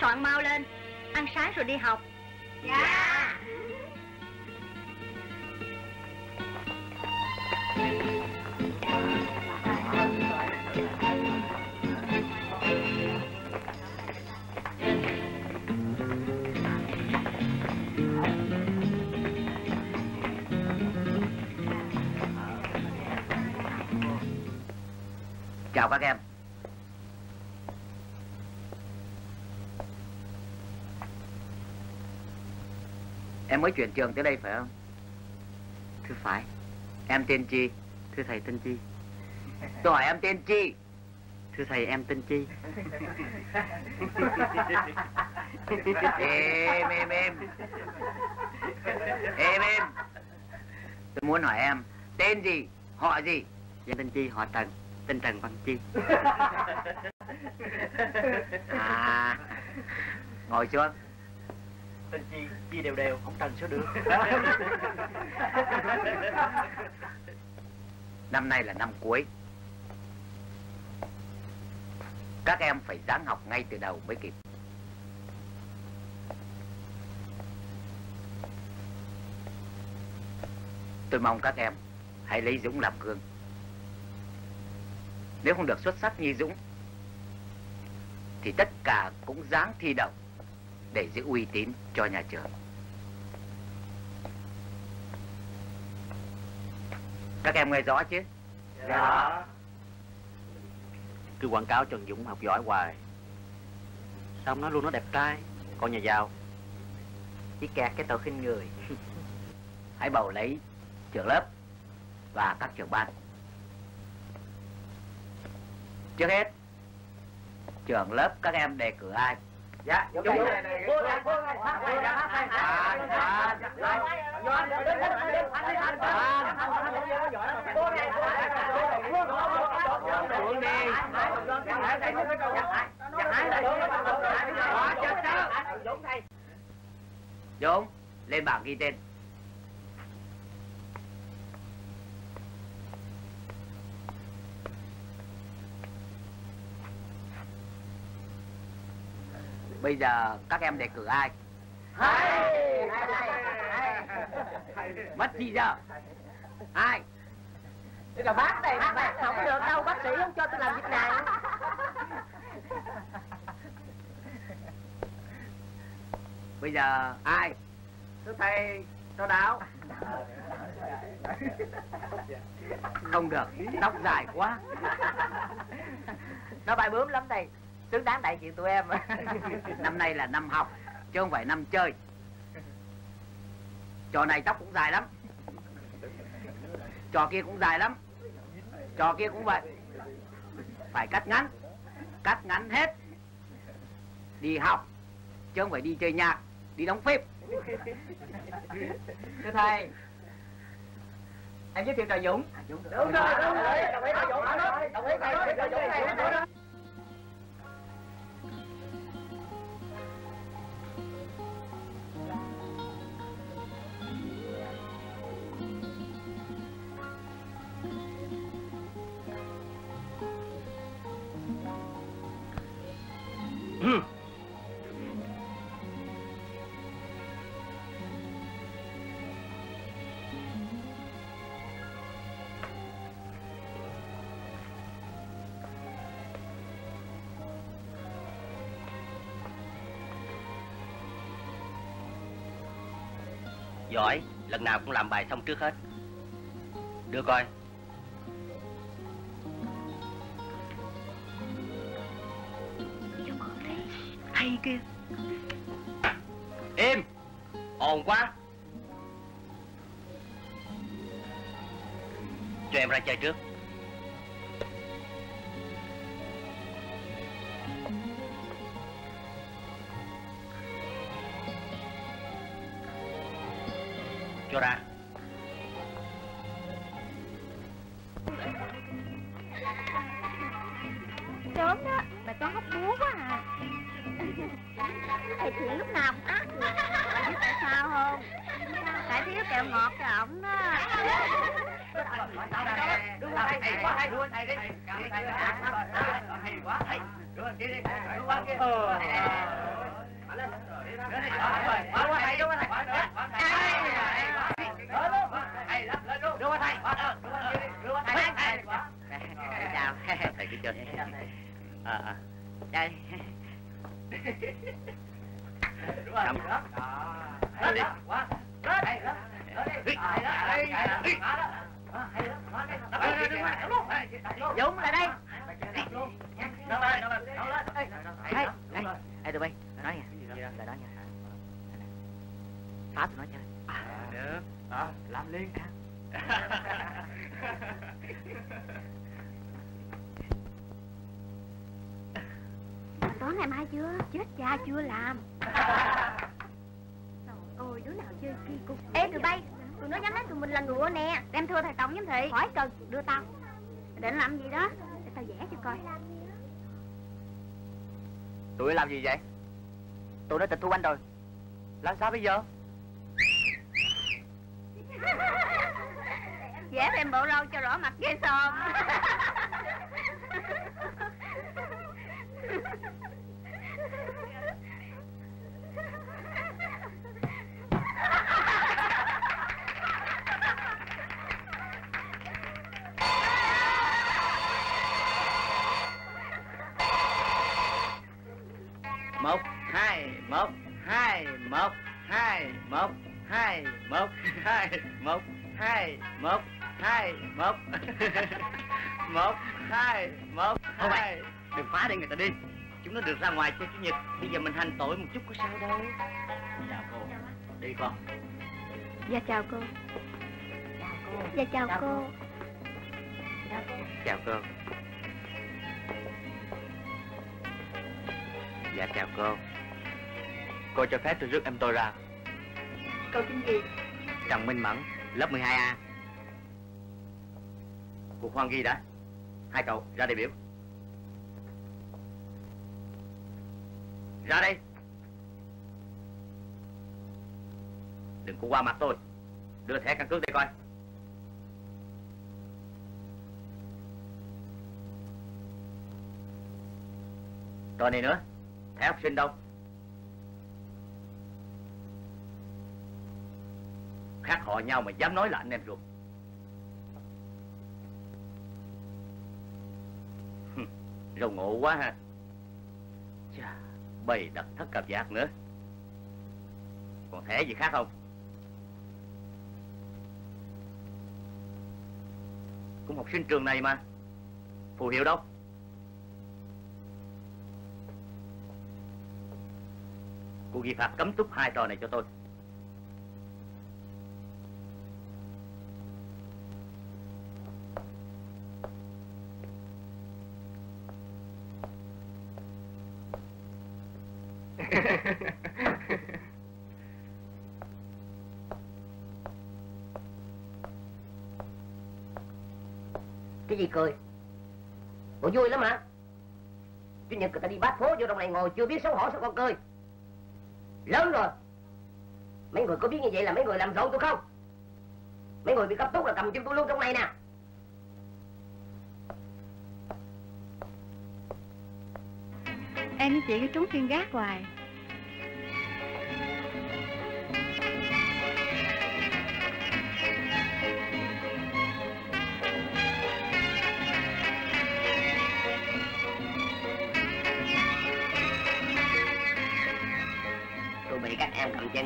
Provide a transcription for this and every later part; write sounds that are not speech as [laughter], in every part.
soạn mau lên. Ăn sáng rồi đi học. Dạ. Chào các em Em mới chuyển trường tới đây phải không? Thưa phải. Em tên Chi. Thưa thầy tên Chi. Tôi hỏi em tên Chi. Thưa thầy em tên Chi. Êm êm êm. Êm êm. Tôi muốn hỏi em, Tên gì, Họ gì? Dạ tên Chi, họ Trần. Tên Trần Văn Chi. À Ngồi xuống. Tên Chi, Chi đều đều, không cần số được [laughs] Năm nay là năm cuối. Các em phải ráng học ngay từ đầu mới kịp. Tôi mong các em hãy lấy Dũng làm gương. Nếu không được xuất sắc như Dũng Thì tất cả cũng dáng thi đậu. Để giữ uy tín cho nhà trường Các em nghe rõ chứ? Dạ Cứ quảng cáo Trần Dũng học giỏi hoài Sao nói luôn nó đẹp trai Con nhà giàu Chỉ kẹt cái tội khinh người [laughs] Hãy bầu lấy trưởng lớp và các trưởng ban. Trước hết, trưởng lớp các em đề cử ai? Dạ, Dũng đây. Này, phát Xuống đi. Dũng, lên bảng ghi tên. Bây giờ các em đề cử ai? Mất gì giờ? Ai? Giờ bác này, bác không được đâu, bác sĩ không cho tôi làm việc này Bây giờ ai? Thưa thầy, cho đạo Không được, tóc dài quá Nó bay bướm lắm thầy Xứng đáng đại diện tụi em. [laughs] Năm nay là năm học, chứ không phải năm chơi. Trò này tóc cũng dài lắm. Trò kia cũng dài lắm. Trò kia cũng vậy. Phải cắt ngắn Cắt ngắn hết. Đi học Chứ không phải đi chơi nhạc Đi đóng phim. Thưa thầy Em giới thiệu trò Dũng. Đúng rồi, đúng rồi, đồng ý Dũng Đồng ý. Thầy, Dũng này Giỏi, lần nào cũng làm bài xong trước hết. Đưa coi Hay kia Im Ồn quá. Cho em ra chơi trước Cho ra. Sớm đó Mà con hóc búa quá à. Thầy Thiện lúc nào cũng ác vậy. Bạn biết tại sao không? Tại thiếu kẹo ngọt cho ổng đó? Đúng rồi. hay quá hay luôn hay đấy hay quá hay đúng rồi đi đi đúng quá kia ờ đúng rồi hay thầy chào thầy cứ chơi đây đúng rồi đó lên đi quá Dũng lại đây Ê, tụi bay, nói nha, lại đó nha. Phá tụi nó chơi. được làm liên Toán ngày mai chưa? Chết cha chưa làm. Trời ơi, đứa nào chơi kỳ cục. Ê tụi bay, tụi nó dám nói tụi mình là ngựa nè. Đem thưa thầy Tổng giám thị. Hỏi cần, đưa tao. Định làm gì đó? Để tao vẽ cho coi. tụi làm gì vậy tụi nó tịch thu anh rồi làm sao bây giờ [laughs] Vẽ thêm bộ râu cho rõ mặt ghê xòm. một, hai một hai một hai một hai một hai một hai, một hai một [laughs] một hai một Thôi mày. hai đừng phá đi người ta đi chúng nó được ra ngoài chơi chủ nhật bây giờ mình hành tội một chút có sao đâu chào cô đi con Dạ chào cô. Dạ chào cô. Chào cô. Dạ chào cô. Cô cho phép tôi rước em tôi ra. Cậu tên gì? Trần Minh Mẫn, lớp 12A. Cuộc khoan ghi đã. Hai cậu, ra đây biểu. Ra đây. Đừng có qua mặt tôi. Đưa thẻ căn cước đây coi. Rồi này nữa, thẻ học sinh đâu? Khác họ nhau mà dám nói là anh em ruột. Râu ngộ quá ha. Chà, bày đặt thất cặp giác nữa. Còn thẻ gì khác không? Cũng học sinh trường này mà. Phù hiệu đâu? Cô ghi phạt cấm túc hai trò này cho tôi. Cười? Bộ vui lắm hả? Chủ nhật người ta đi bát phố vô trong này ngồi, chưa biết xấu hổ sao con cười? Lớn rồi. Mấy người có biết như vậy là mấy người làm rộn tôi không? Mấy người bị cấp túc là cầm chân tôi luôn trong này nè. Em với chị cứ trúng thiên gác hoài.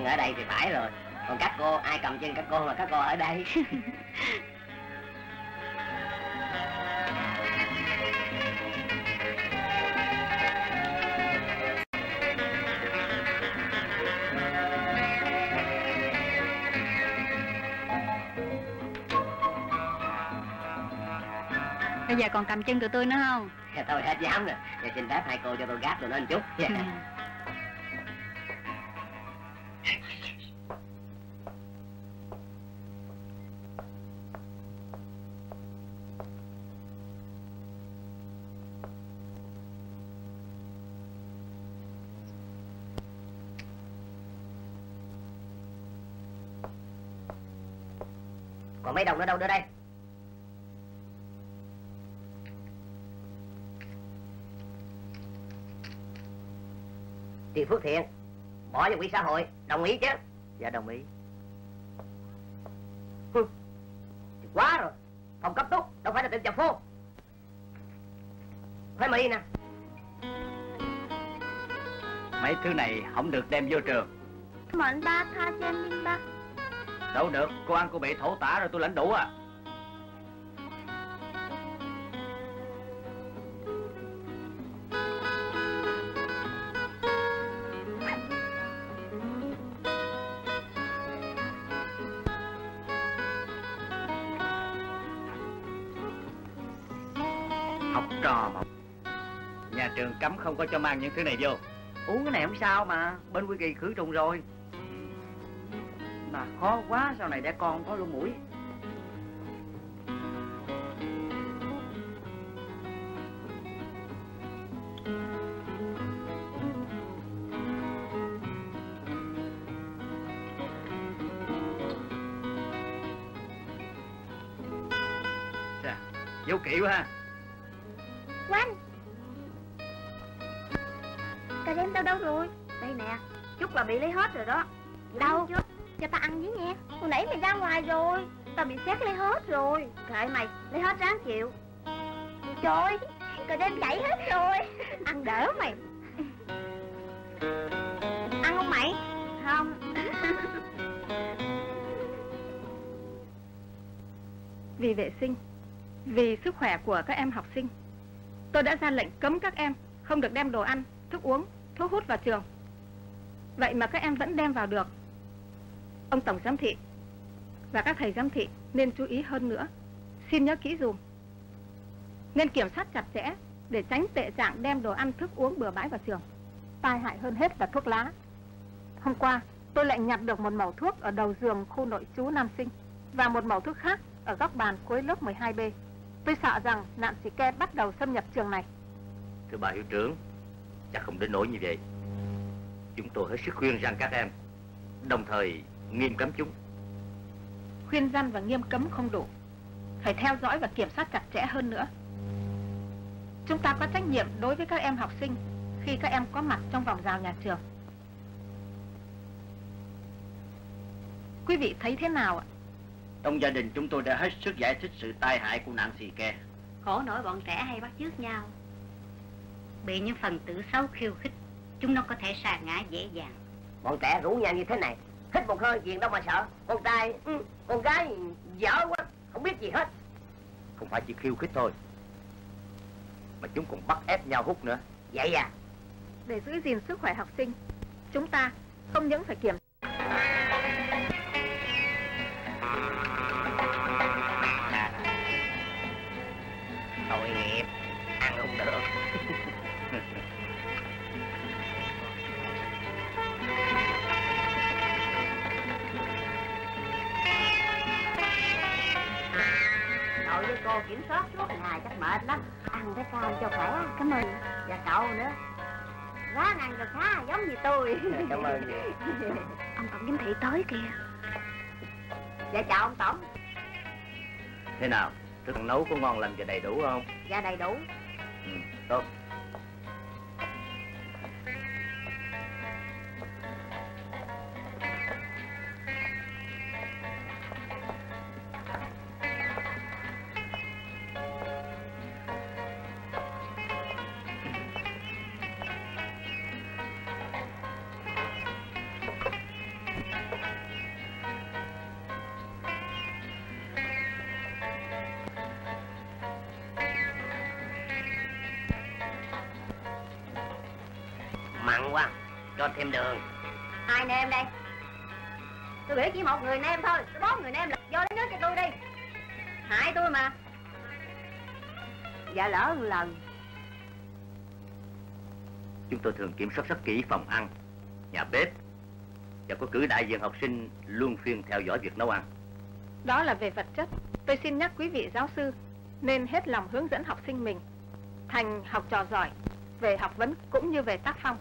Chân ở đây thì phải rồi. Còn các cô, ai cầm chân các cô mà các cô ở đây. Bây giờ còn cầm chân tụi tôi nữa không? tôi hết dám rồi. Giờ xin phép hai cô cho tôi gác tụi nó một chút. Còn Vào quỹ xã hội. Đồng ý chứ? Dạ đồng ý. Quá rồi. Phòng cấp túc Đâu phải là tiệm chập phô Phải mì nè. Mấy thứ này không được đem vô trường. Mà anh ba tha cho em đi ba. Đâu được Cô ăn cô bị thổ tả rồi tôi lãnh đủ à không có cho mang những thứ này vô. Uống cái này không sao mà, Bên quy kỳ khử trùng rồi. Mà khó quá, sau này để con có lỗ mũi. Vô kỹ quá ha. Đâu rồi Đây nè Chút là bị lấy hết rồi đó. Đâu? Cho tao ăn với nghe Hồi nãy mày ra ngoài rồi. Tao bị xét lấy hết rồi. Kệ mày Lấy hết ráng chịu. Trời Cà rem chảy hết rồi. Ăn đỡ mày. Ăn không mày? Không. Vì vệ sinh, vì sức khỏe của các em học sinh, tôi đã ra lệnh cấm các em không được đem đồ ăn, thức uống, thu hút vào trường. Vậy mà các em vẫn đem vào được. Ông Tổng Giám thị và các thầy giám thị nên chú ý hơn nữa. Xin nhớ kỹ dùm. Nên kiểm soát chặt chẽ để tránh tệ trạng đem đồ ăn thức uống bừa bãi vào trường. Tai hại hơn hết là thuốc lá. Hôm qua, tôi lại nhặt được một mẩu thuốc ở đầu giường khu nội trú nam sinh và một mẩu thuốc khác ở góc bàn cuối lớp 12B. Tôi sợ rằng nạn xì ke bắt đầu xâm nhập trường này. Thưa bà hiệu trưởng, chắc không đến nỗi như vậy. Chúng tôi hết sức khuyên rằng các em, đồng thời nghiêm cấm chúng. Khuyên răn và nghiêm cấm không đủ. Phải theo dõi và kiểm soát chặt chẽ hơn nữa. Chúng ta có trách nhiệm đối với các em học sinh khi các em có mặt trong vòng rào nhà trường. Quý vị thấy thế nào ạ? Trong gia đình chúng tôi đã hết sức giải thích sự tai hại của nạn xì ke Khổ nổi bọn trẻ hay bắt chước nhau Bị những phần tử xấu khiêu khích Chúng nó có thể sa ngã dễ dàng. Bọn trẻ rủ nhau như thế này Hít một hơi chuyện đâu mà sợ. Con trai ừ, Con gái dở quá Không biết gì hết. Không phải chỉ khiêu khích thôi, mà chúng còn bắt ép nhau hút nữa. Vậy à? Để giữ gìn sức khỏe học sinh, chúng ta không những phải kiểm Ăn cái cam cho khỏe. Cảm ơn. Và cậu nữa. Ráng ăn cho khá giống như tôi. Cảm ơn [laughs] Ông Tổng Giám Thị tới kìa. Dạ chào ông Tổng. Thế nào, thức ăn nấu có ngon lành và đầy đủ không? Dạ đầy đủ. Ừ, tốt. Tôi thường kiểm soát rất kỹ phòng ăn, nhà bếp và có cử đại diện học sinh luôn phiên theo dõi việc nấu ăn. Đó là về vật chất. Tôi xin nhắc quý vị giáo sư nên hết lòng hướng dẫn học sinh mình thành học trò giỏi về học vấn cũng như về tác phong.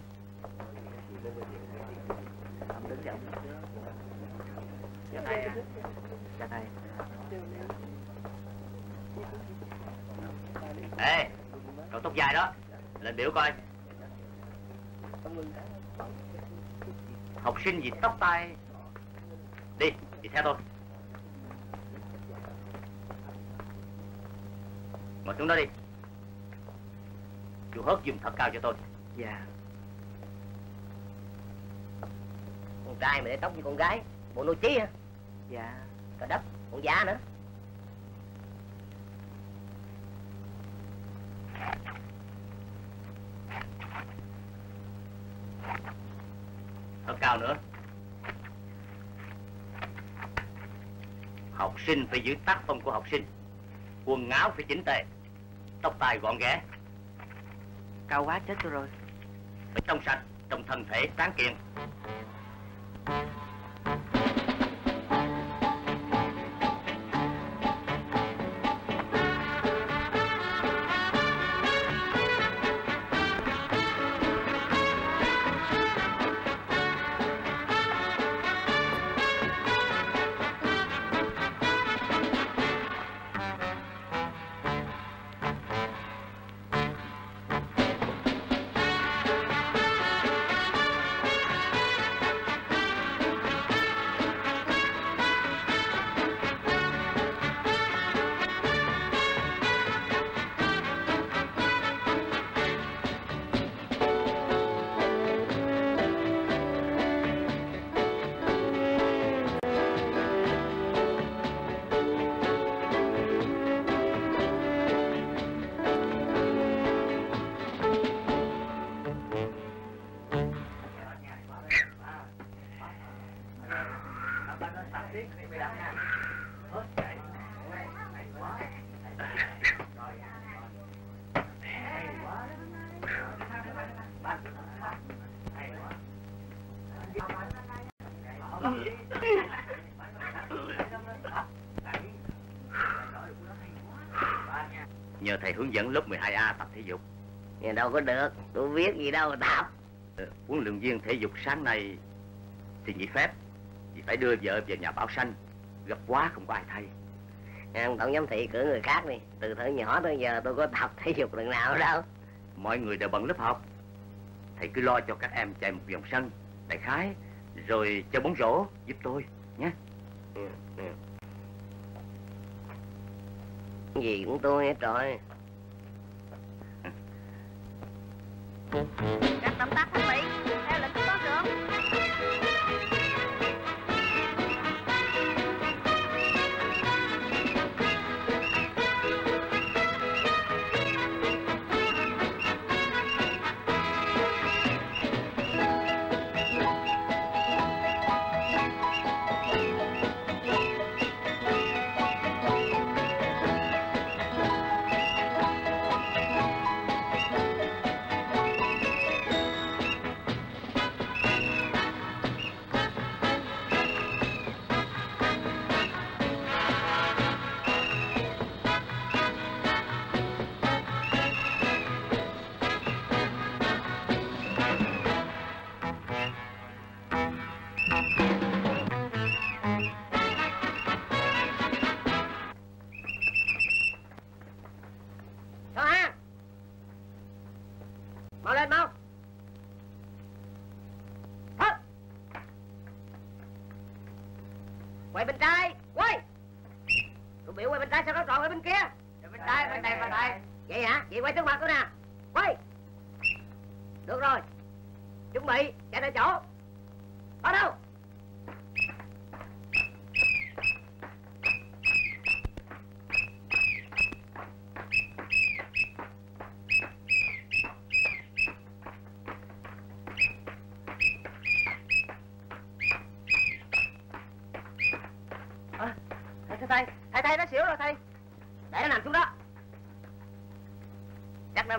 Ê, cậu tóc dài đó, lên biểu coi. Học sinh gì tóc tai. Đi đi theo tôi. Ngồi xuống đó đi. Chú hớt dùng thật cao cho tôi. Dạ. Con trai mà để tóc như con gái bộ nuôi chí hả? Dạ. Cà đất con giả nữa thật cao nữa. Học sinh phải giữ tác phong của học sinh. Quần áo phải chỉnh tề. Tóc tai gọn ghẽ. Cao quá chết tôi rồi. Phải trong sạch trong thân thể tráng kiện thầy hướng dẫn lớp 12A tập thể dục. Nhà đâu có được tôi biết gì đâu mà tập. Ờ, huấn luyện viên thể dục sáng nay thì nghỉ phép vì phải đưa vợ về nhà bảo sanh. Gấp quá không có ai thay. Em tổng giám thị cử người khác đi. Từ thời nhỏ tới giờ tôi có tập thể dục lần nào đâu. Mọi người đều bận lớp học. Thầy cứ lo cho các em chạy một vòng sân đại khái rồi chơi bóng rổ giúp tôi nhé. Ừ, ừ. gì cũng tôi hết rồi Các động tác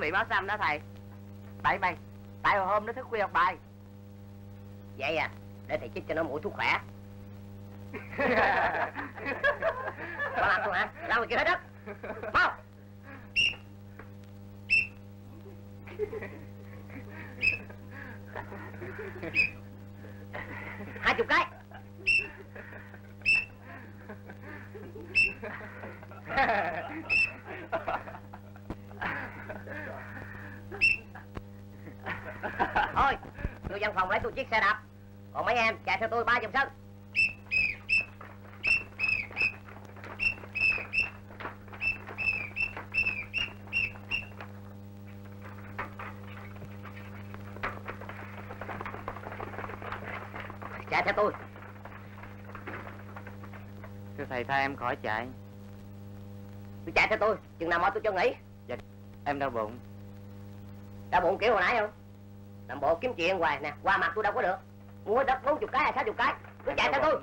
bị báo xăm đó thầy. Tại mày, tại hồi hôm nó thức khuya học bài. Vậy à, để thầy chích cho nó mũi thuốc khỏe Có làm không hả? Làm người kia hết đất Mau Hai chục cái Thôi, vô văn phòng lấy tôi chiếc xe đạp. Còn mấy em chạy theo tôi ba vòng sân. Chạy theo tôi. Thưa thầy tha em khỏi chạy. Tôi chạy theo tôi chừng nào mọi tôi cho nghỉ. Em đau bụng. Đau bụng kiểu hồi nãy không làm bộ kiếm chuyện hoài nè. Qua mặt tôi đâu có được. Mua đất bốn chục cái hay sáu chục cái. Cứ chạy theo tôi.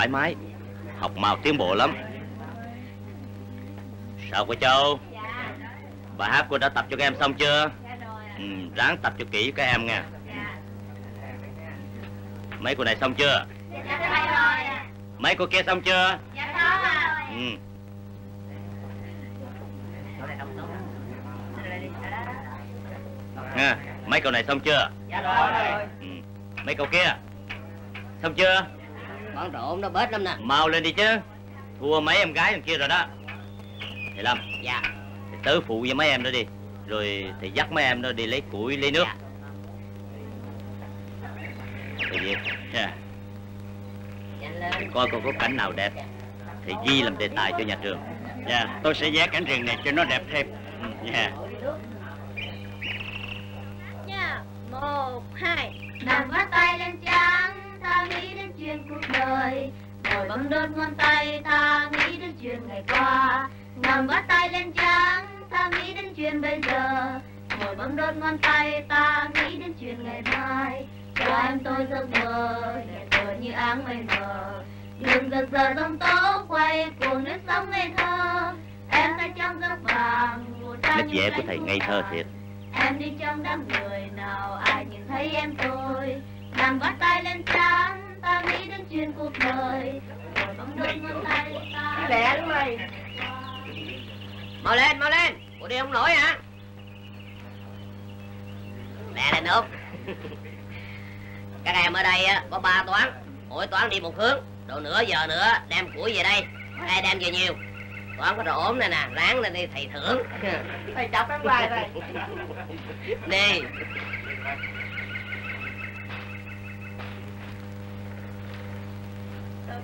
Thoải mái. Học mau tiến bộ lắm. Sao cô châu? Bài hát cô đã tập cho các em xong chưa? Ừ, ráng tập cho kỹ các em nha mấy cô này xong chưa? Mấy cô kia xong chưa? Ừ. bết lắm nè. Mau lên đi chứ. Thua mấy em gái thằng kia rồi đó. Thầy lâm dạ. thầy tớ phụ với mấy em đó đi. Rồi thầy dắt mấy em đó đi lấy củi lấy nước. Thầy gì nha. Nhanh lên. Thầy coi coi có cảnh nào đẹp. Thầy ghi làm đề tài cho nhà trường. Dạ, tôi sẽ vẽ cảnh rừng này cho nó đẹp thêm. Dạ. Nha, một, hai. Nằm bắt tay lên trán Ta nghĩ đến chuyện cuộc đời Bấm đốt ngón tay Ta nghĩ đến chuyện ngày qua. Nằm bắt tay lên trán Ta nghĩ đến chuyện bây giờ. Ngồi bấm đốt ngón tay Ta nghĩ đến chuyện ngày mai. Cho em tôi giấc mơ Đẹp tựa như áng mây mờ. Đường giật giờ dòng tố quay cuồng nước sóng ngây thơ. Em thấy trong giấc vàng nét vẽ của thầy ngây thơ thiệt. Em đi trong đám người nào ai nhìn thấy em tôi. Nằm bắt tay lên trán Ta nghĩ đến chuyện cuộc đời. Rồi bấm đôi ngón tay ta lẹ lắm mày. mau lên mau lên. Bộ đi không nổi hả? Lẹ lên út các em ở đây á, có ba toán. Mỗi toán đi một hướng. Độ nửa giờ nữa đem củi về đây. Ai đem về nhiều? Toán có đồ ốm này nè ráng lên đi thầy thưởng. Thầy chọc em bài rồi đi Ê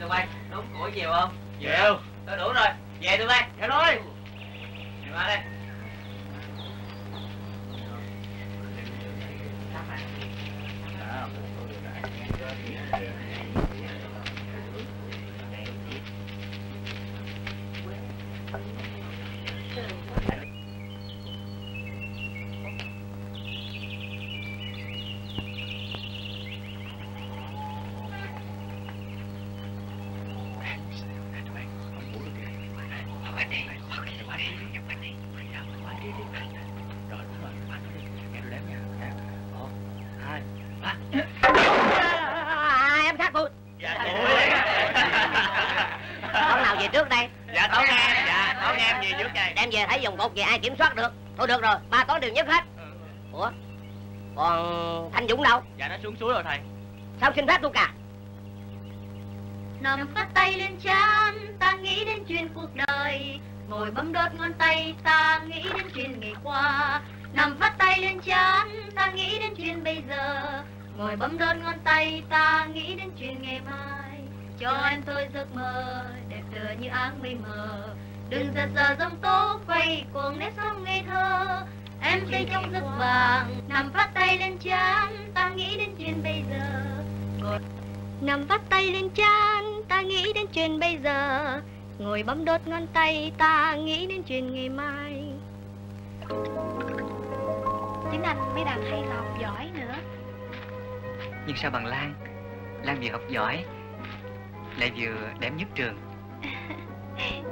tụi bay, đúng củi nhiều không? Nhiều. Tôi đủ rồi. Về tụi bay. Dạ rồi. Đi qua đây. à, em khác tôi Dạ con nào về trước đây Dạ Tốn em, dạ Tốn em về trước đây. đem về thấy dòng cột về ai kiểm soát được thôi rồi ba tối đều nhất hết. Ủa còn thanh dũng đâu? Dạ nó xuống suối rồi thầy. sao xin phép tôi cả? Nằm phát tay lên trán Ta nghĩ đến chuyện cuộc đời. Ngồi bấm đốt ngón tay Ta nghĩ đến chuyện ngày qua. Nằm phát tay lên trán Ta nghĩ đến chuyện bây giờ. Ngồi bấm đốt ngón tay Ta nghĩ đến chuyện ngày mai. Cho em tôi giấc mơ Đẹp tựa như áng mây mờ Đừng giật giờ giông tố quay cuồng nét sóng ngây thơ. Em say trong giấc vàng Nằm phát tay lên trán Ta nghĩ đến chuyện bây giờ. Ngồi Nằm vắt tay lên trán Ta nghĩ đến chuyện bây giờ. Ngồi bấm đốt ngón tay Ta nghĩ đến chuyện ngày mai. Tiếng Anh mấy đàn hay là học giỏi nữa. Nhưng sao bằng Lan? Lan vừa học giỏi Lại vừa đẹp nhất trường [laughs]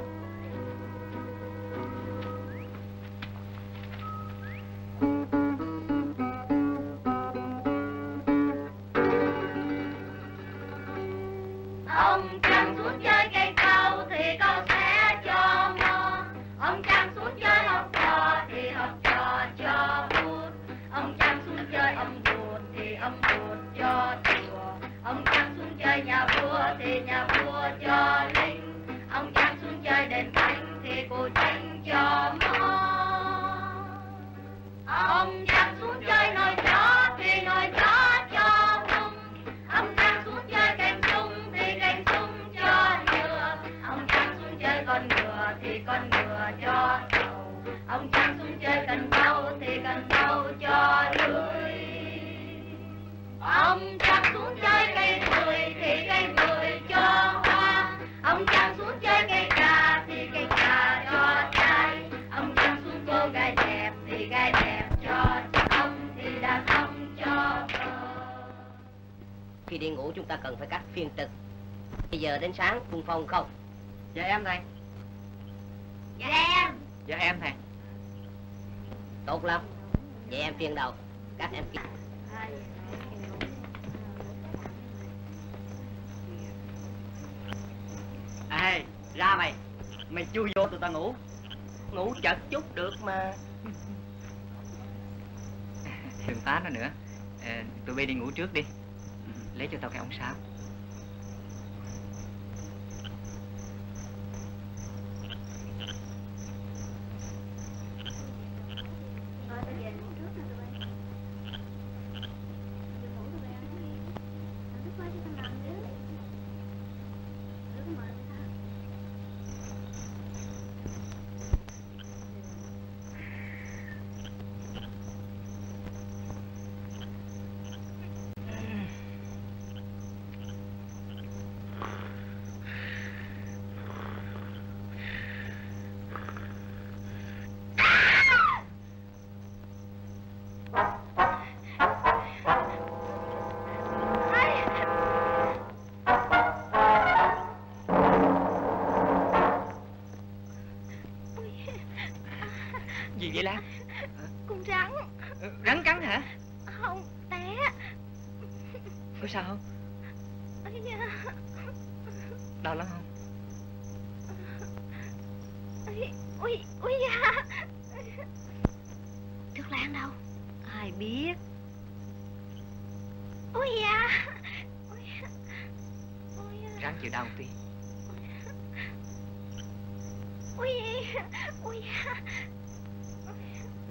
ông chàng xuống chơi cây mười thì cây mười cho hoa ông chàng xuống chơi cây cà thì cây cà cho trai ông chàng xuống cô gái đẹp thì gái đẹp cho ông thì đàn ông cho vợ khi đi ngủ chúng ta cần phải cắt phiên trực bây giờ đến sáng quân phong không dạ em thầy dạ em dạ em thầy tốt lắm vậy em phiên đầu các em kia ra mày. Mày chui vô tụi ta ngủ. Ngủ chật chút được mà. Đừng phá nó nữa. Ờ, Tụi bay đi ngủ trước đi. Lấy cho tao cái ống sáo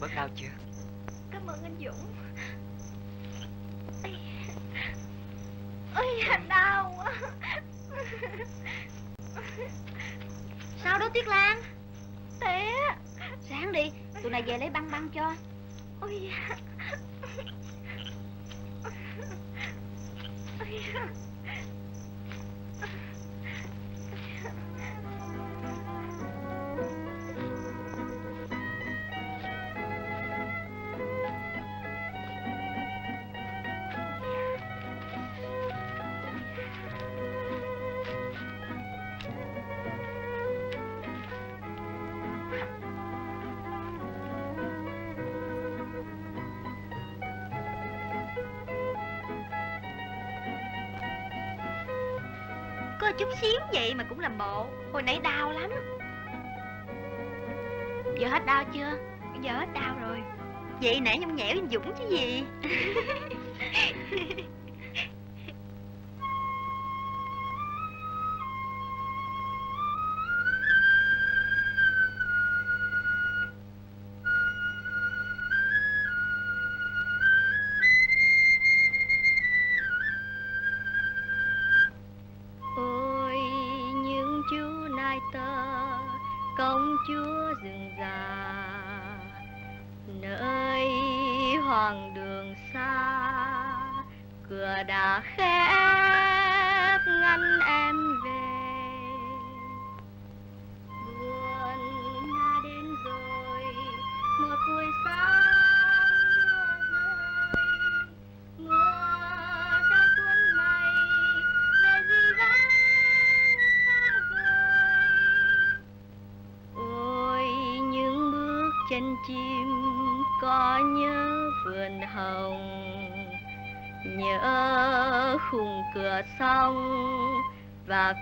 Bớt đau chưa Cảm ơn anh Dũng. Da, đau quá. Sao đó Tuyết Lan Té. Sáng đi Tụi này về lấy băng băng cho Ui da. Ui da. Có chút xíu vậy mà cũng làm bộ. Hồi nãy đau lắm. Giờ hết đau chưa? Giờ hết đau rồi. Vậy nãy nhông nhẽo anh Dũng chứ gì? [laughs]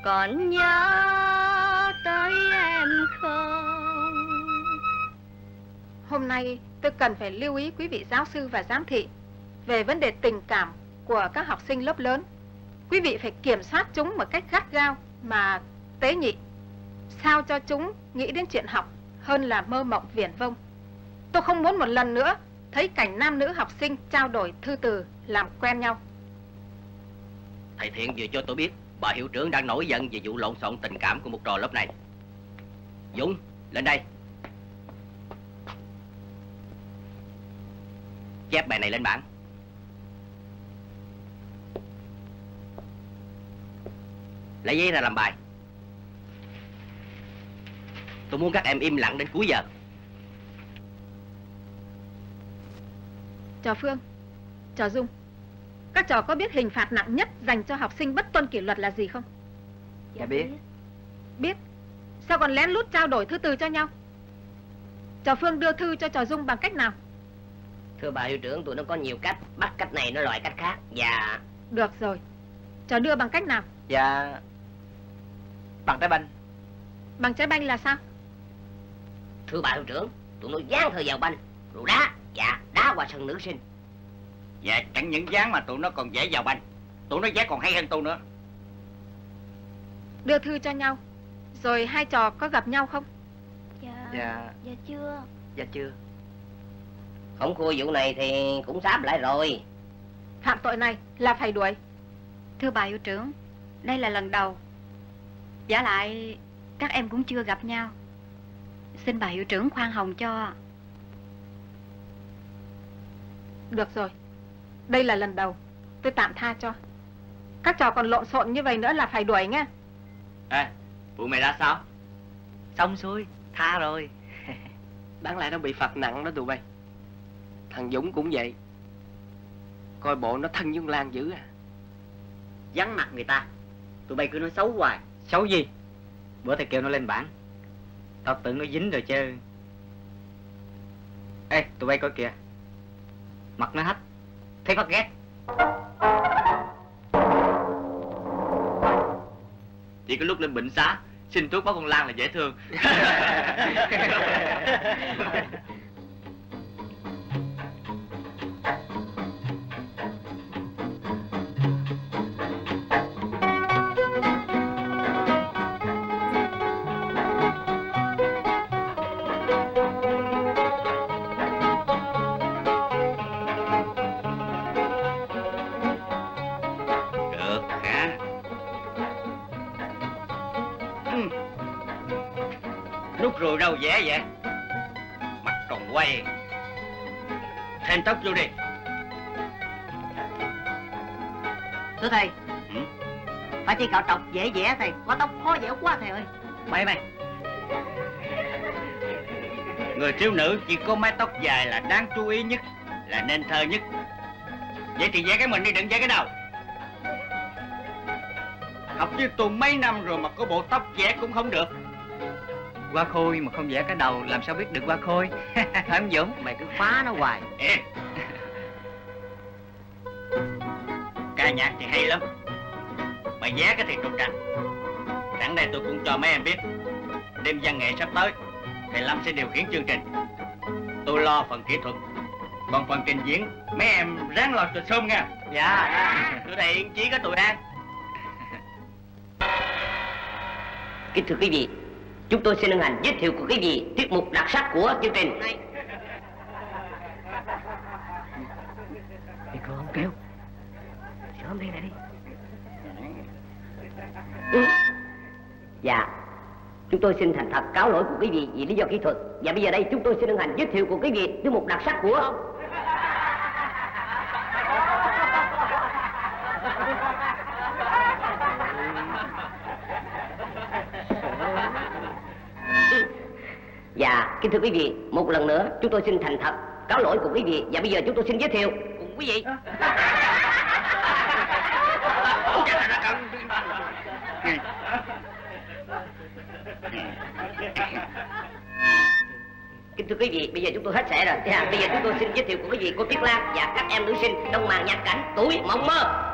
còn nhớ tới em không Hôm nay tôi cần phải lưu ý quý vị giáo sư và giám thị về vấn đề tình cảm của các học sinh lớp lớn. Quý vị phải kiểm soát chúng một cách gắt gao mà tế nhị, sao cho chúng nghĩ đến chuyện học hơn là mơ mộng viển vông. Tôi không muốn một lần nữa thấy cảnh nam nữ học sinh trao đổi thư từ làm quen nhau. Thầy Thiện vừa cho tôi biết bà hiệu trưởng đang nổi giận về vụ lộn xộn tình cảm của một trò lớp này. Dũng, lên đây. Chép bài này lên bảng. Lấy giấy ra làm bài. Tôi muốn các em im lặng đến cuối giờ. Chào Phương, chào Dung. Các trò có biết hình phạt nặng nhất dành cho học sinh bất tuân kỷ luật là gì không? Dạ biết. Biết. Sao còn lén lút trao đổi thư từ cho nhau? Trò Phương đưa thư cho trò Dung bằng cách nào? Thưa bà hiệu trưởng, tụi nó có nhiều cách, bắt cách này nó loại cách khác. Dạ. Được rồi. Trò đưa bằng cách nào? Dạ Bằng trái banh Bằng trái banh là sao? Thưa bà hiệu trưởng, tụi nó dán thời vào banh, rồi đá, dạ, đá qua sân nữ sinh. Dạ chẳng những dán mà tụi nó còn dễ vào banh Tụi nó dán còn hay hơn tôi nữa Đưa thư cho nhau Rồi hai trò có gặp nhau không? Dạ Dạ Dạ chưa Dạ chưa Không thua vụ này thì cũng sáp lại rồi. Phạm tội này là phải đuổi Thưa bà hiệu trưởng, đây là lần đầu. Giả lại, các em cũng chưa gặp nhau. Xin bà hiệu trưởng khoan hồng cho. Được rồi Đây là lần đầu. Tôi tạm tha cho. Các trò còn lộn xộn như vậy nữa là phải đuổi nghe Ê, vụ mày ra sao? Xong xuôi Tha rồi. [laughs] Đáng lẽ nó bị phạt nặng đó tụi bay. Thằng Dũng cũng vậy. Coi bộ nó thân với con Lan dữ à. Vắng mặt người ta. Tụi bay cứ nói xấu hoài. Xấu gì? Bữa thầy kêu nó lên bảng. Tao tưởng nó dính rồi chứ. Ê tụi bay coi kìa. Mặt nó hách Thấy phát ghét. Chỉ có lúc lên bệnh xá Xin thuốc báo con Lan là dễ thương [laughs] [laughs] Thêm tóc vô đi. Thưa thầy, ừ? phải chỉ cạo trọc dễ dẻ thầy, có tóc khó dẻo quá thầy ơi. Mày mày. Người thiếu nữ chỉ có mái tóc dài là đáng chú ý nhất Là nên thơ nhất. Vậy thì vẽ cái mình đi đừng vẽ cái đầu Học với tôi mấy năm rồi mà có bộ tóc vẽ cũng không được Qua khôi mà không vẽ cái đầu làm sao biết được qua khôi? [laughs] Phải không Dũng? Mày cứ phá nó hoài. Ca nhạc thì hay lắm. Mà vẽ cái thì trục trặc Sẵn đây tôi cũng cho mấy em biết. Đêm văn nghệ sắp tới Thầy Lâm sẽ điều khiển chương trình. Tôi lo phần kỹ thuật Còn phần trình diễn Mấy em ráng lo cho sớm nha. Dạ. [laughs] Tụi thầy yên chí có tụi ăn Kính thưa quý vị, chúng tôi xin hân hạnh giới thiệu của quý vị tiết mục đặc sắc của chương trình. Thì cô không kêu Sớm đi này đi Ừ. Dạ, chúng tôi xin thành thật cáo lỗi của quý vị vì lý do kỹ thuật. Và bây giờ đây chúng tôi xin hân hạnh giới thiệu của quý vị tiết mục đặc sắc của Dạ, [laughs] kính thưa quý vị, một lần nữa chúng tôi xin thành thật cáo lỗi của quý vị và bây giờ chúng tôi xin giới thiệu cùng quý vị. Kính thưa quý vị, bây giờ chúng tôi hết sẻ rồi. Dạ, bây giờ chúng tôi xin giới thiệu của quý vị cô Tuyết Lan và các em nữ sinh trong màn nhạc cảnh tuổi mộng mơ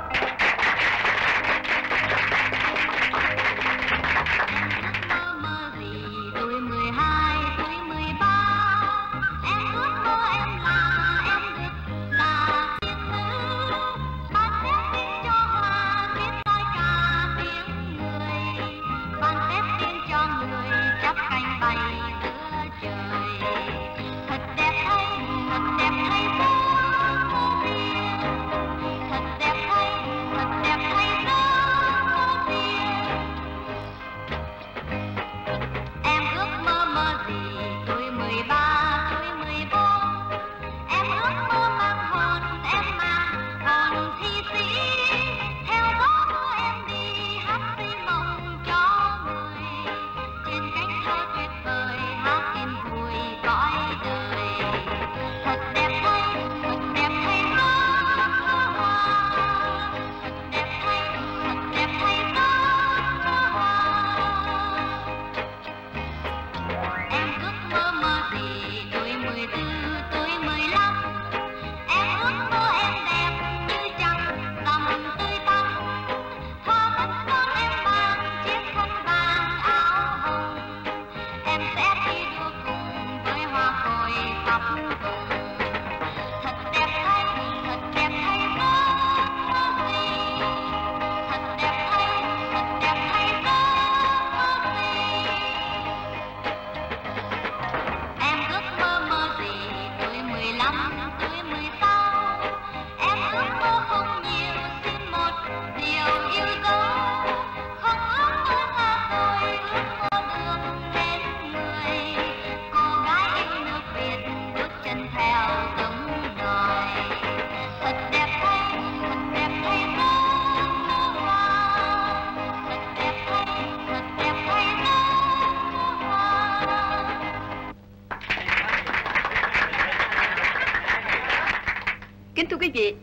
kính thưa quý vị,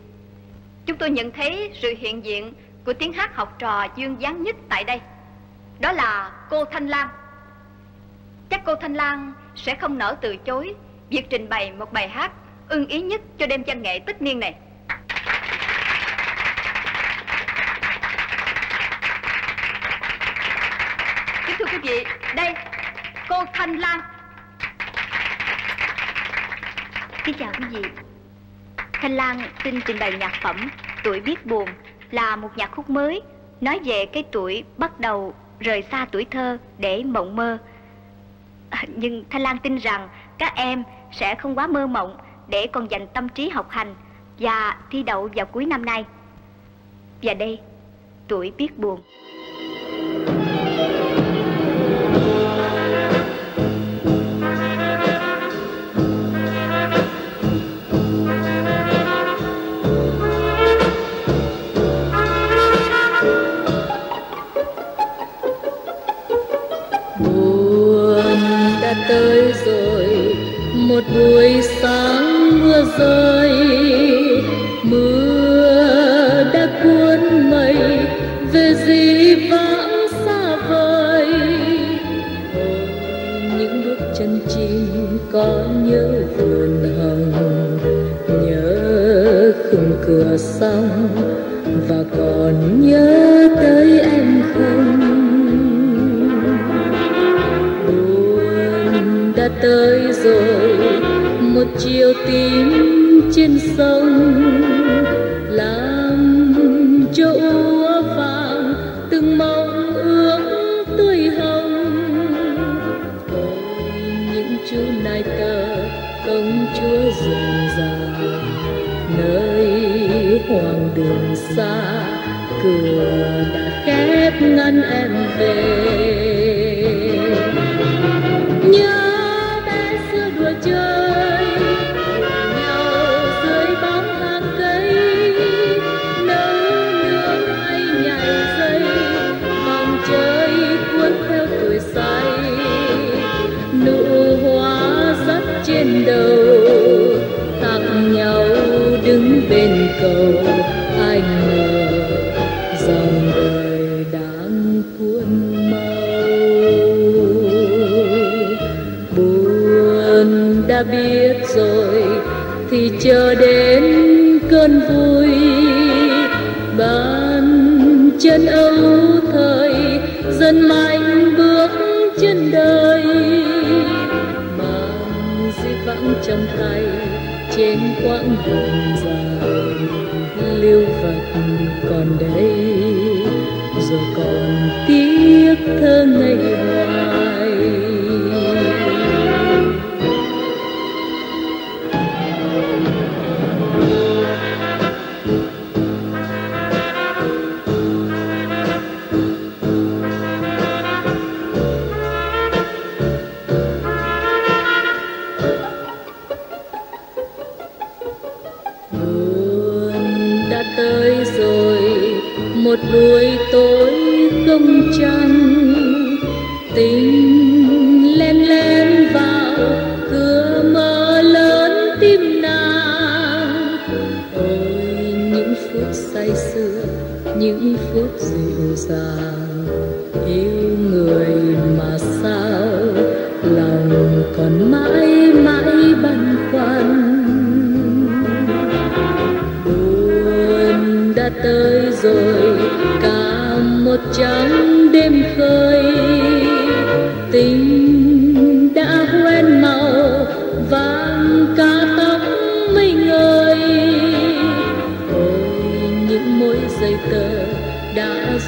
chúng tôi nhận thấy sự hiện diện của tiếng hát học trò dương dáng nhất tại đây. Đó là cô Thanh Lan. Chắc cô Thanh Lan sẽ không nỡ từ chối việc trình bày một bài hát ưng ý nhất cho đêm văn nghệ tất niên này. Kính thưa quý vị, đây, cô Thanh Lan. Kính chào quý vị. Thanh Lan xin trình bày nhạc phẩm Tuổi biết buồn là một nhạc khúc mới nói về cái tuổi bắt đầu rời xa tuổi thơ để mộng mơ. À, Nhưng Thanh Lan tin rằng các em sẽ không quá mơ mộng để còn dành tâm trí học hành và thi đậu vào cuối năm nay. Và đây, tuổi biết buồn. buồn tới rồi. Một buổi sáng mưa rơi mưa đã cuốn mây về dĩ vãng xa vời. Ôi, những bước chân chim có nhớ vườn hồng nhớ khung cửa sông và còn nhớ tới rồi. Một chiều tím trên sông, làm cho úa vàng từng mong ước tươi hồng. Ôi, những chú nai tơ công chúa rừng già nơi hoàng đường xa, cửa đã khép ngăn em về. Cầu anh ngờ dòng đời đang cuốn mau buồn đã biết rồi, thì chờ đến cơn vui. Bàn chân âu thời, dần mạnh bước chân đời. Mang di vãng trong tay, trên quãng đường lưu vật còn đây rồi còn tiếc thơ ngày hoài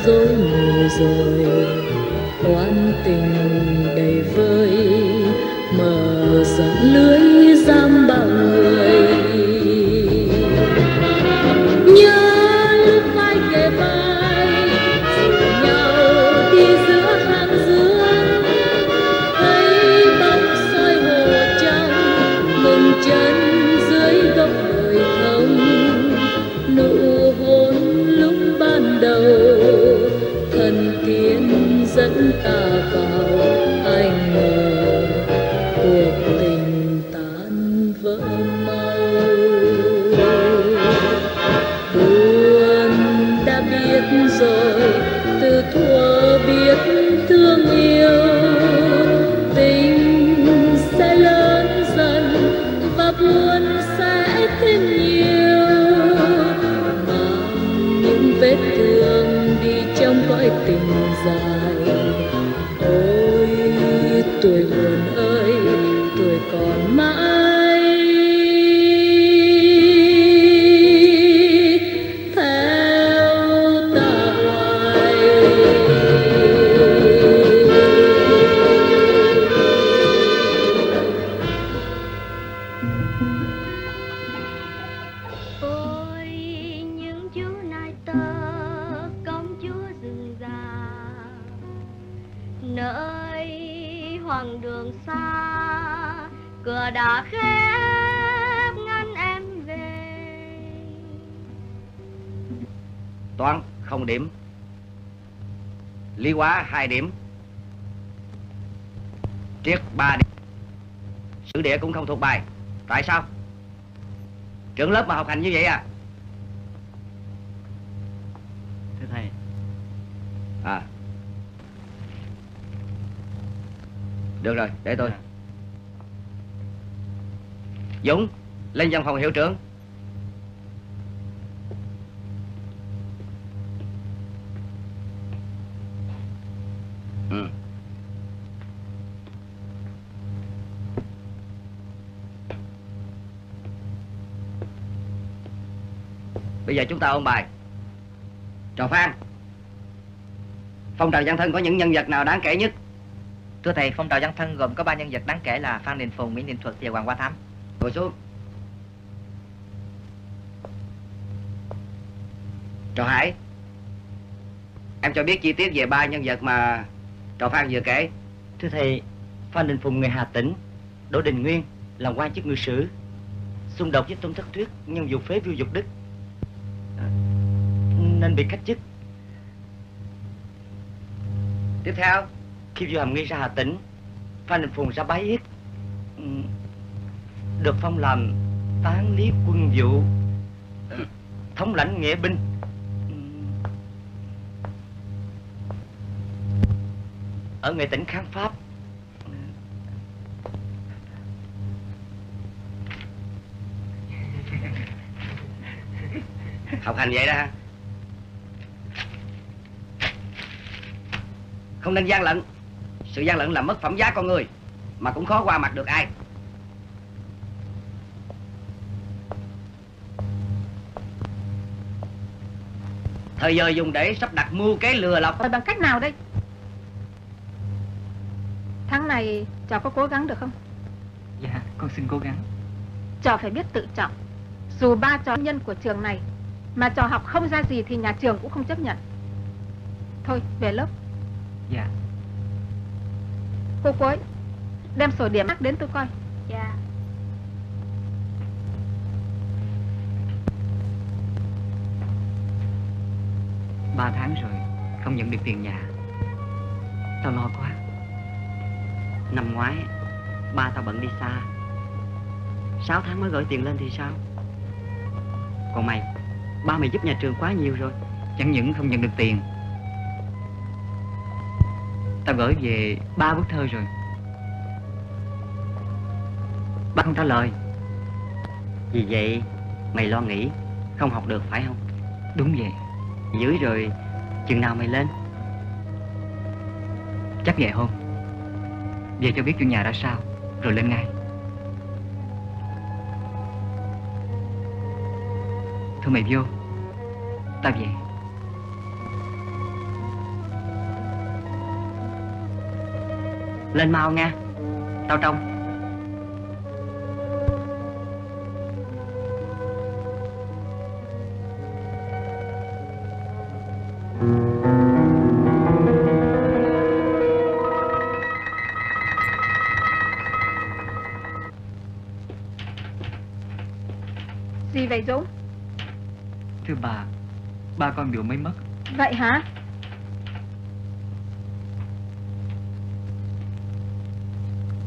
dối mù rồi. Oan tình đầy vơi mở rộng lưới giam lớp mà học hành như vậy à? Thưa thầy. À. Được rồi, để tôi. Dũng, lên văn phòng hiệu trưởng Bây giờ chúng ta ôn bài. Trò Phan. Phong trào văn thân có những nhân vật nào đáng kể nhất? Thưa thầy, phong trào văn thân gồm có ba nhân vật đáng kể là Phan Đình Phùng, Nguyễn Đình Thuật và Hoàng Hoa Thám. Ngồi xuống. Trò Hải. Em cho biết chi tiết về ba nhân vật mà Trò Phan vừa kể. Thưa thầy, Phan Đình Phùng người Hà Tĩnh, Đỗ Đình Nguyên làm quan chức ngự sử, xung đột với Tôn Thất Thuyết nhân vụ phế vua dục đức, nên bị cách chức. Tiếp theo Khi vua Hàm Nghi ra Hà Tĩnh, Phan Đình Phùng ra Bái Yết, ừ, được phong làm tán lý quân vụ, ừ, thống lãnh nghĩa binh. Ừ. Ở nghệ tỉnh kháng Pháp, [laughs] Học hành vậy đó ha Không nên gian lận Sự gian lận làm mất phẩm giá con người Mà cũng khó qua mặt được ai Thời giờ dùng để sắp đặt mưu kế lừa lọc Rồi bằng cách nào đây? Tháng này cháu có cố gắng được không? Dạ, con xin cố gắng. Trò phải biết tự trọng Dù ba trò nhân của trường này Mà trò học không ra gì thì nhà trường cũng không chấp nhận Thôi về lớp Dạ. Cô cuối Đem sổ điểm mắc đến tôi coi dạ Ba tháng rồi, không nhận được tiền nhà. Tao lo quá. Năm ngoái, ba tao bận đi xa. Sáu tháng mới gửi tiền lên thì sao? Còn mày, ba mày giúp nhà trường quá nhiều rồi. Chẳng những không nhận được tiền Tao gửi về ba bức thơ rồi. Ba không trả lời. Vì vậy, mày lo nghĩ, không học được phải không? Đúng vậy. Dưới rồi, chừng nào mày lên? Chắc vậy không Về cho biết chuyện nhà ra sao Rồi lên ngay. Thôi mày vô Tao về Lên mau nha, tao trông. Gì vậy Dũng? Thưa bà Ba con vừa mới mất Vậy hả?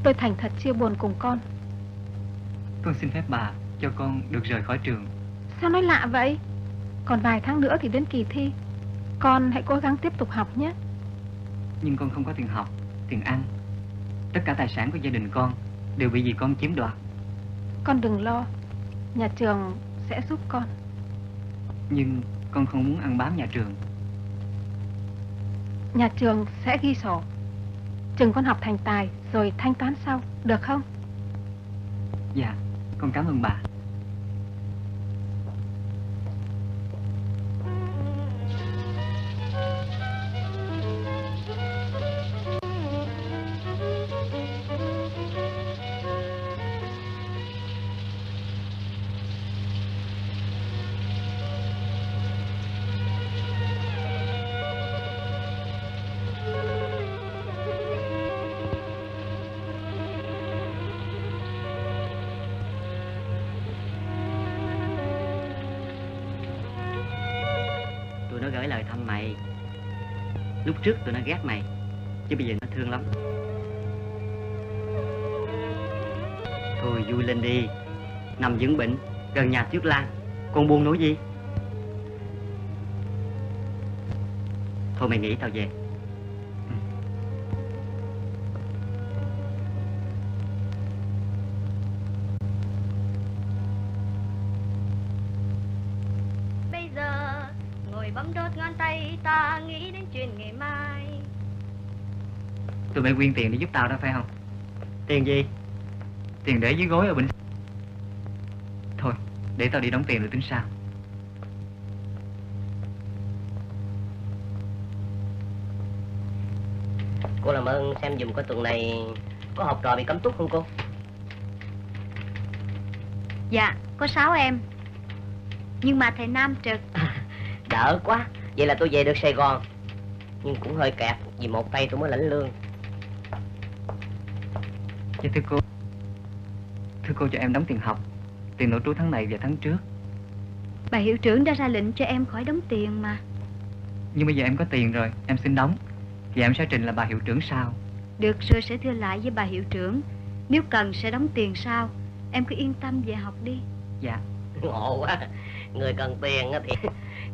Tôi thành thật chia buồn cùng con Con xin phép bà Cho con được rời khỏi trường Sao nói lạ vậy? Còn vài tháng nữa thì đến kỳ thi Con hãy cố gắng tiếp tục học nhé. Nhưng con không có tiền học, tiền ăn. Tất cả tài sản của gia đình con đều bị dì con chiếm đoạt. Con đừng lo. Nhà trường sẽ giúp con. Nhưng con không muốn ăn bám nhà trường. Nhà trường sẽ ghi sổ. Chừng con học thành tài rồi thanh toán sau, được không? Dạ, con cảm ơn bà. Lúc trước tụi nó ghét mày, Chứ bây giờ nó thương lắm. Thôi vui lên đi, Nằm dưỡng bệnh, Gần nhà Tuyết Lan Con buồn nỗi gì? Thôi mày nghỉ tao về. Tụi bay quyên tiền để giúp tao đó phải không? Tiền gì Tiền để dưới gối ở bệnh Thôi, để tao đi đóng tiền rồi tính sao Cô làm ơn xem dùm coi tuần này có học trò bị cấm túc không cô? Dạ, có sáu em. Nhưng mà thầy Nam trực. [laughs] Đỡ quá, vậy là tôi về được Sài Gòn. Nhưng cũng hơi kẹt vì một tay tôi mới lãnh lương. Dạ thưa cô Thưa cô cho em đóng tiền học Tiền nội trú tháng này và tháng trước Bà hiệu trưởng đã ra lệnh cho em khỏi đóng tiền mà. Nhưng bây giờ em có tiền rồi Em xin đóng Thì em sẽ trình là bà hiệu trưởng sau Được rồi sẽ thưa lại với bà hiệu trưởng. Nếu cần sẽ đóng tiền sau. Em cứ yên tâm về học đi. Dạ Ngộ quá, người cần tiền á thì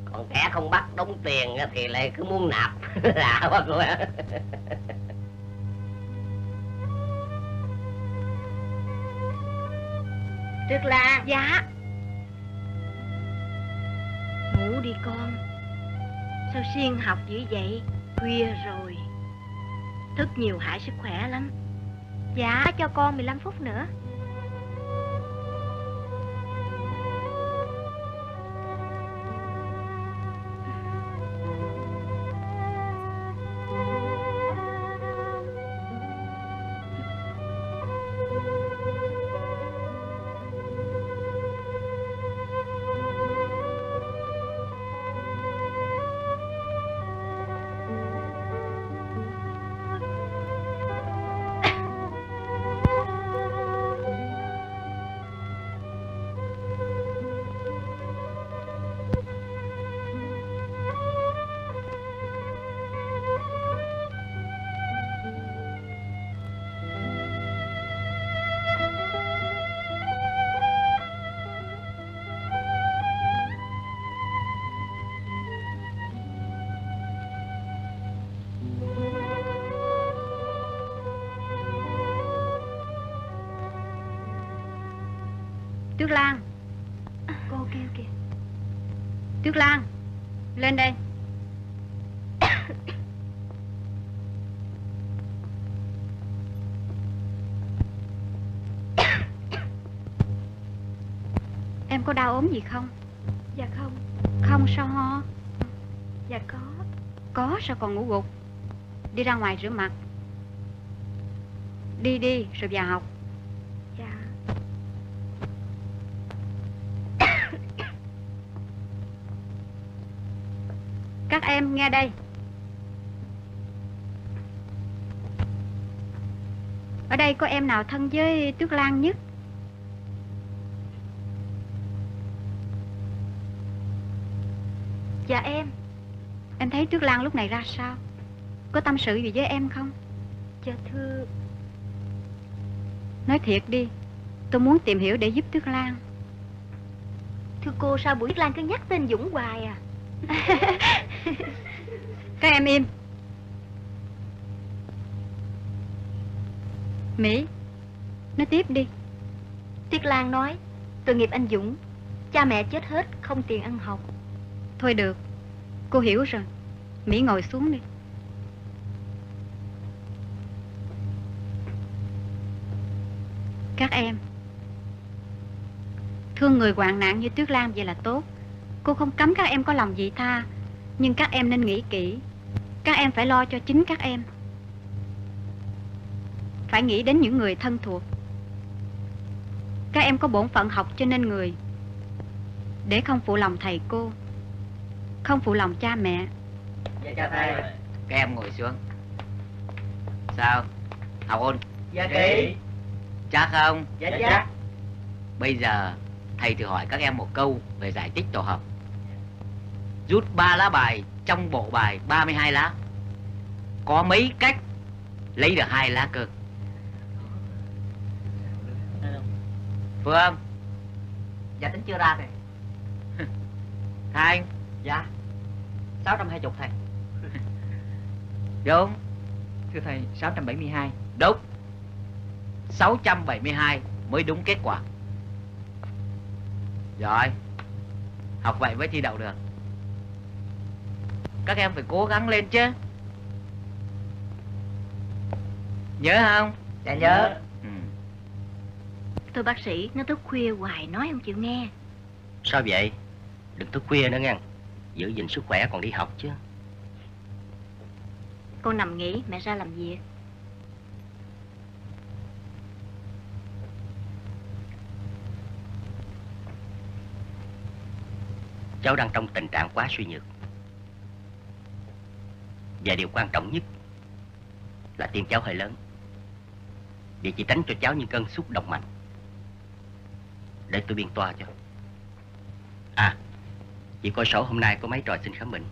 còn kẻ không bắt đóng tiền á thì lại cứ muốn nạp. [laughs] Lạ quá cô Được là Dạ. Ngủ đi con. Sao siêng học dữ vậy? Khuya rồi. Thức nhiều hại sức khỏe lắm. Dạ, cho con 15 phút nữa. Tuyết Lan. Cô kêu kìa Tuyết Lan Lên đây. Em có đau ốm gì không? Dạ không. Không sao ho? Dạ có. Có sao còn ngủ gục? Đi ra ngoài rửa mặt. Đi đi rồi vào học em nghe đây. Ở đây có em nào thân với Tuyết Lan nhất? Dạ em. Em thấy Tuyết Lan lúc này ra sao? Có tâm sự gì với em không? Dạ thưa. Nói thiệt đi Tôi muốn tìm hiểu để giúp Tuyết Lan. Thưa cô sao buổi Tuyết Lan cứ nhắc tên Dũng hoài à [laughs] em im Mỹ Nói tiếp đi. Tuyết Lan nói Tội nghiệp anh Dũng Cha mẹ chết hết không tiền ăn học. Thôi được Cô hiểu rồi. Mỹ ngồi xuống đi. Các em Thương người hoạn nạn như Tuyết Lan vậy là tốt. Cô không cấm các em có lòng vị tha Nhưng các em nên nghĩ kỹ Các em phải lo cho chính các em. Phải nghĩ đến những người thân thuộc. Các em có bổn phận học cho nên người. Để không phụ lòng thầy cô. Không phụ lòng cha mẹ. Dạ chào thầy. Các em ngồi xuống. Sao? Học ôn. Dạ chị. Chắc không? Dạ chắc. Bây giờ thầy thử hỏi các em một câu về giải tích tổ hợp. Rút 3 lá bài trong bộ bài 32 lá. Có mấy cách lấy được hai lá cơ? Phương, Dạ tính chưa ra thầy [laughs] Thanh, Dạ 620 thầy [laughs] đúng, Thưa thầy, 672 đúng. 672 mới đúng kết quả. Rồi, học vậy mới thi đậu được. Các em phải cố gắng lên chứ. Nhớ không? Dạ nhớ Ừ. Tôi bác sĩ nó thức khuya hoài nói không chịu nghe Sao vậy? Đừng thức khuya nữa nghe. Giữ gìn sức khỏe còn đi học chứ. Con nằm nghỉ mẹ ra làm việc Cháu đang trong tình trạng quá suy nhược. Và điều quan trọng nhất là tim cháu hơi lớn. Vì chỉ tránh cho cháu những cơn xúc động mạnh. Để tôi biên toa cho. À, chị coi sổ hôm nay có mấy trò xin khám bệnh.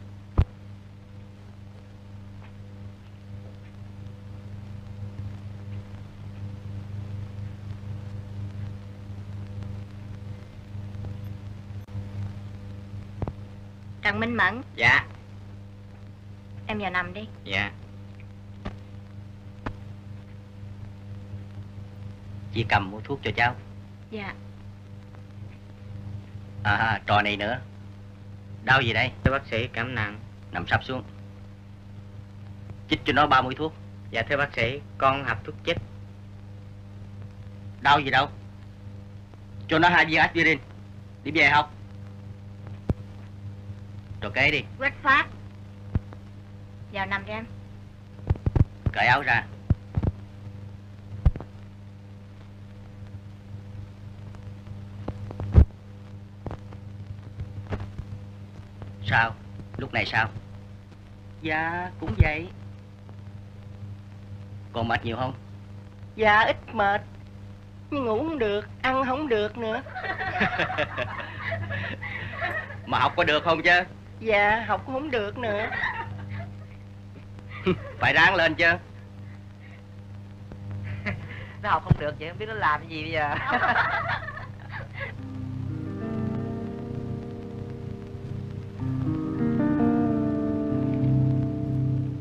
Trần Minh Mẫn Dạ, vào nằm đi dạ. Chị cầm mua thuốc cho cháu. Dạ À, trò này nữa. Đau gì đây? Thưa bác sĩ, cảm nặng Nằm sắp xuống. Chích cho nó ba mũi thuốc. Dạ thưa bác sĩ, con học thuốc chích Đau gì đâu. Cho nó hai viên aspirin. Đi về học. Rồi kế đi, Quách phát Vào nằm đi em cởi áo ra. Sao? Lúc này sao? Dạ, cũng vậy. Còn mệt nhiều không? Dạ ít mệt Nhưng ngủ không được Ăn không được nữa [laughs] Mà học có được không chứ? Dạ học cũng không được nữa Phải ráng lên chứ. [laughs] Nó học không được vậy không biết nó làm cái gì bây giờ. [laughs]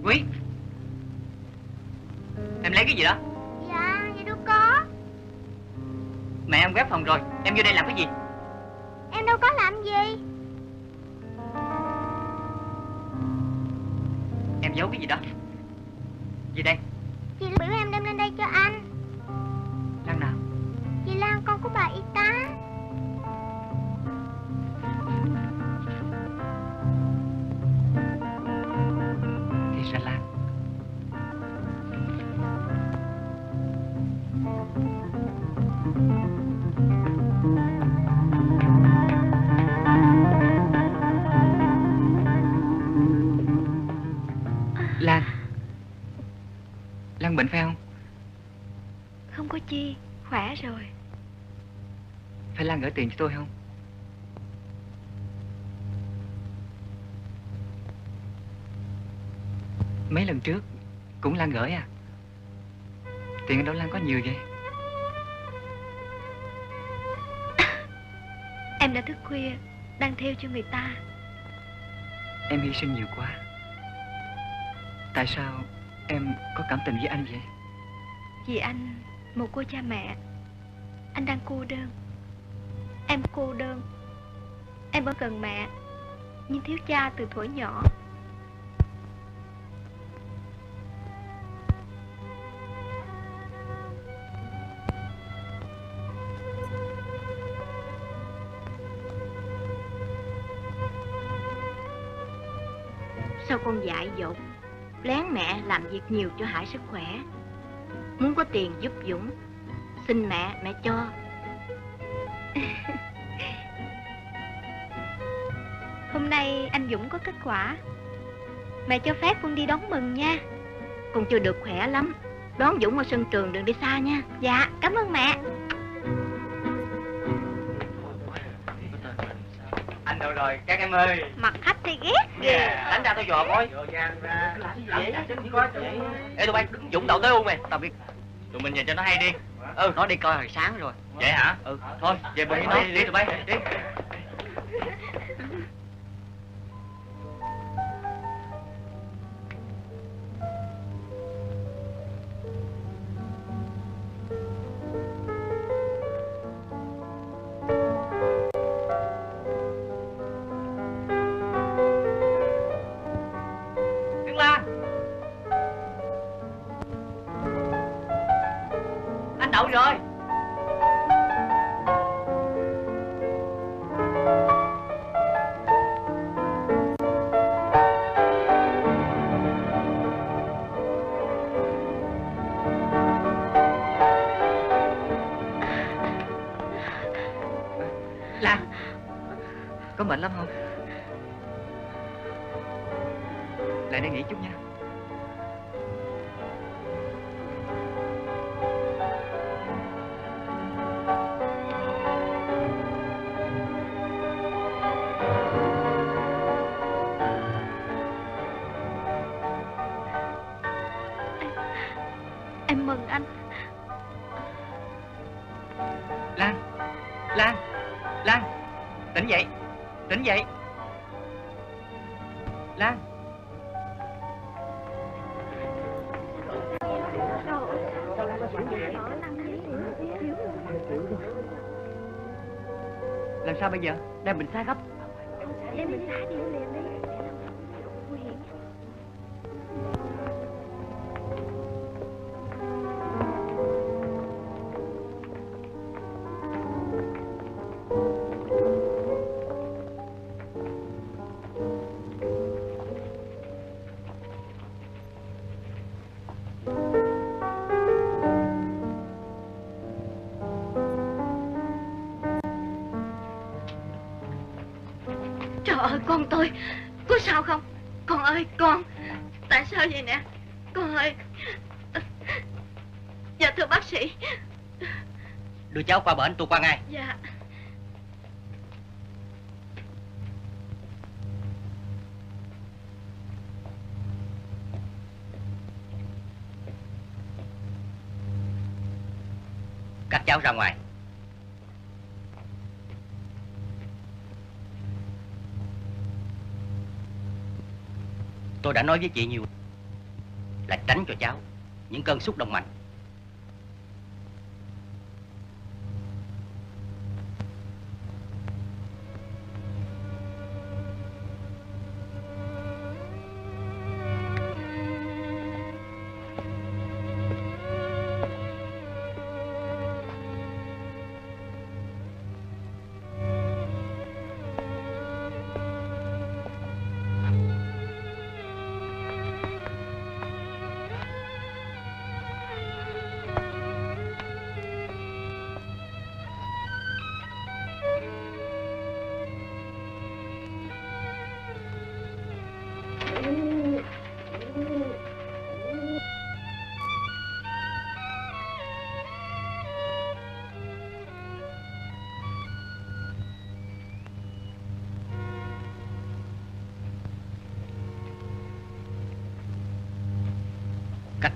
Quý Em lấy cái gì đó? Dạ vậy đâu có. Mẹ em ghép phòng rồi Em vô đây làm cái gì? Em đâu có làm gì. Em giấu cái gì đó Gì chi? Khỏe rồi. Phải Lan gửi tiền cho tôi không? Mấy lần trước Cũng Lan gửi à? Tiền ở đâu Lan có nhiều vậy? [coughs] Em đã thức khuya, đang theo cho người ta. Em hy sinh nhiều quá. Tại sao em có cảm tình với anh vậy? Vì anh một cô cha mẹ. Anh đang cô đơn. Em cô đơn. Em vẫn cần mẹ. Nhưng thiếu cha từ thuở nhỏ. Sao con dại dột? Lén mẹ làm việc nhiều cho Hải sức khỏe. Muốn có tiền giúp Dũng Xin mẹ, mẹ cho. [laughs] Hôm nay anh Dũng có kết quả. Mẹ cho phép con đi đón mừng nha. Con chưa được khỏe lắm. Đón Dũng ở sân trường đừng đi xa nha. Dạ, cảm ơn mẹ. Anh đâu rồi, các em ơi. Mặt khách thì ghét kìa. Đánh ra tôi dò coi. Ê tụi bay, Dũng đậu tới luôn mày. Tao biết Tụi mình về cho nó hay đi. Ừ, nó đi coi hồi sáng rồi Vậy hả? Ừ, thôi, về bừng Đi, nó đi, đi tụi bay, đi. Mệt lắm ơi Có sao không? Con ơi con. Tại sao vậy nè? Con ơi. Dạ thưa bác sĩ. Đưa cháu qua bển tôi qua ngay. Dạ. Các cháu ra ngoài nói với chị nhiều. Là tránh cho cháu Những cơn xúc động mạnh.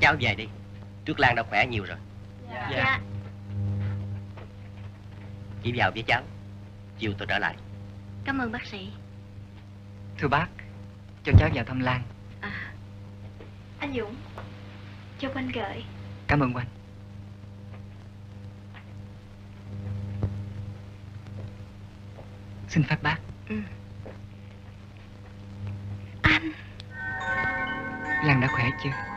cháu về đi. Trước Lan đã khỏe nhiều rồi. Dạ, dạ. dạ. Chị vào với cháu. Chiều tôi trở lại. Cảm ơn bác sĩ. Thưa bác Cho cháu vào thăm Lan. À. Anh Dũng Cho Quanh gửi. Cảm ơn Quanh Xin phép bác. Ừ. Anh. Lan đã khỏe chưa?